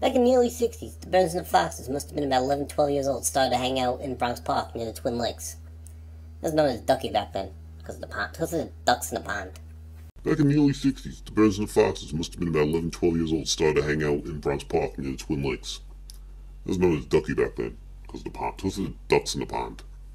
Back in the early 60s, the Burns and the Foxes must have been about 11, 12 years old, started to hang out in Bronx Park near the Twin Lakes. It was known as Ducky back then, because of the pond, because of the ducks in the pond. Back in the early 60s, the Burns and the Foxes must have been about 11, 12 years old, started to hang out in Bronx Park near the Twin Lakes. It was known as Ducky back then, because of the pond, because of the ducks in the pond.